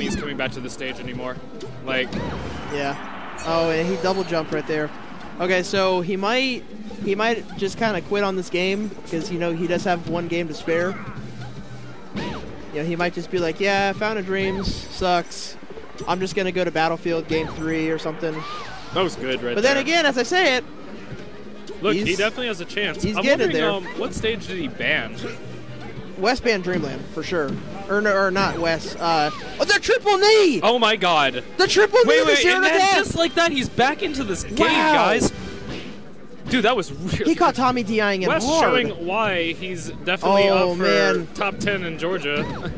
he's coming back to the stage anymore. Like, Yeah. Oh, and he double jumped right there. Okay, so he might he might just kind of quit on this game because you know he does have one game to spare. You know, he might just be like, "Yeah, Fountain of Dreams sucks. I'm just gonna go to Battlefield Game Three or something." that was good right But then again, as I say it, Look, he definitely has a chance. he's I'm getting there. Um, what stage did he ban? Wes banned Dreamland for sure, or or not Wes. Uh, oh, the triple knee, Oh my god. the triple knee, Wait, the wait, and then just like that, he's back into this game, Wow. guys. Dude, that was really He caught Tommy DIing him Wes hard. showing why he's definitely Oh, up for man. top 10 in Georgia.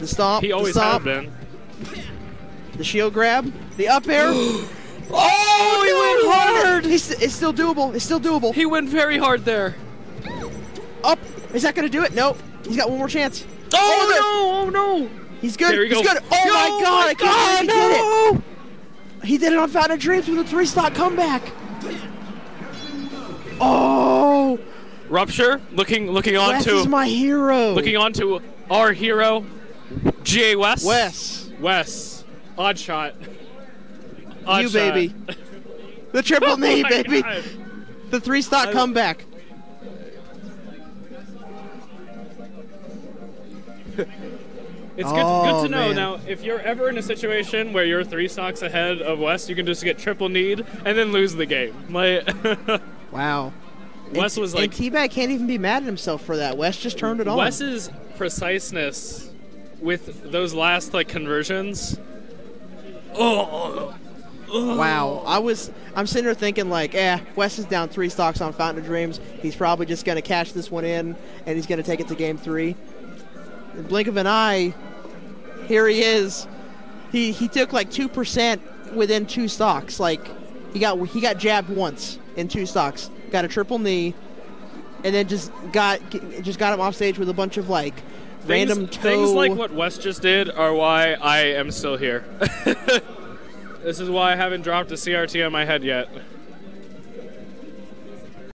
the stomp, He always the has stomp, been. the shield grab, the up air. Oh, he went hard! It's, it's still doable. It's still doable. He went very hard there. Up. Is that going to do it? No. He's got one more chance. Oh, no! Oh, no! He's good. There you He's go. good. Oh Yo, my god! I can't believe he no! did it. He did it on Fountain of Dreams with a three-stock comeback. Oh, Rupture, looking looking on Wes to is my hero. looking on to our hero, G.A. West. Wes, Wes. Odd shot. Odd you shot. baby. The triple Oh knee, my baby. God. The three-stock I- comeback. It's good, Oh, good to know. man. Now, if you're ever in a situation where you're three stocks ahead of Wes, you can just get triple need and then lose the game. Like, Wow. Wes was like, and T-Bag can't even be mad at himself for that. Wes just turned it on. Wes's preciseness with those last like conversions. Oh, Wow. I was I'm sitting there thinking like, eh, Wes is down three stocks on Fountain of Dreams. He's probably just gonna cash this one in and he's gonna take it to game three. In blink of an eye, here he is. He he took like two percent within two stocks. Like he got he got jabbed once in two stocks. Got a triple knee, and then just got just got him off stage with a bunch of like random things, toe. things like what Wes just did are why I am still here. this is why I haven't dropped a CRT on my head yet.